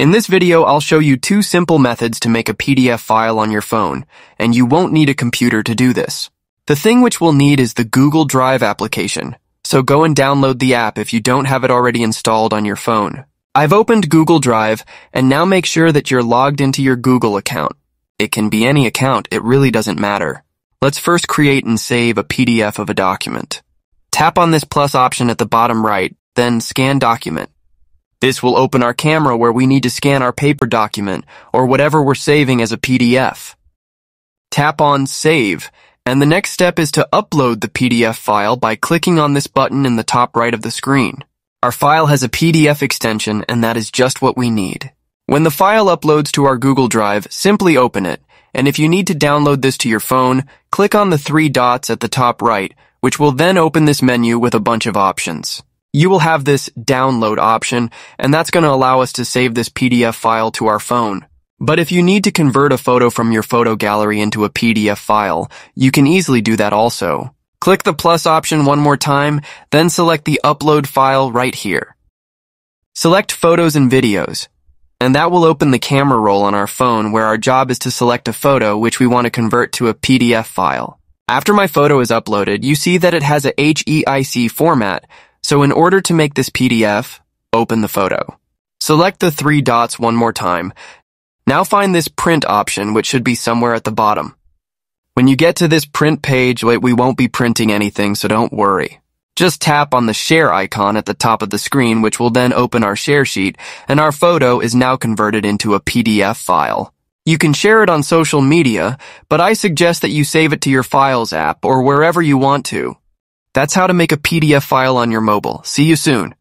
In this video, I'll show you two simple methods to make a PDF file on your phone, and you won't need a computer to do this. The thing which we'll need is the Google Drive application, so go and download the app if you don't have it already installed on your phone. I've opened Google Drive, and now make sure that you're logged into your Google account. It can be any account, it really doesn't matter. Let's first create and save a PDF of a document. Tap on this plus option at the bottom right, then scan document. This will open our camera where we need to scan our paper document or whatever we're saving as a PDF. Tap on Save, and the next step is to upload the PDF file by clicking on this button in the top right of the screen. Our file has a PDF extension, and that is just what we need. When the file uploads to our Google Drive, simply open it, and if you need to download this to your phone, click on the three dots at the top right, which will then open this menu with a bunch of options. You will have this download option, and that's going to allow us to save this PDF file to our phone. But if you need to convert a photo from your photo gallery into a PDF file, you can easily do that also. Click the plus option one more time, then select the upload file right here. Select photos and videos, and that will open the camera roll on our phone where our job is to select a photo which we want to convert to a PDF file. After my photo is uploaded, you see that it has a HEIC format, so in order to make this PDF, open the photo. Select the three dots one more time. Now find this print option, which should be somewhere at the bottom. When you get to this print page, wait, we won't be printing anything, so don't worry. Just tap on the share icon at the top of the screen, which will then open our share sheet, and our photo is now converted into a PDF file. You can share it on social media, but I suggest that you save it to your Files app or wherever you want to. That's how to make a PDF file on your mobile. See you soon.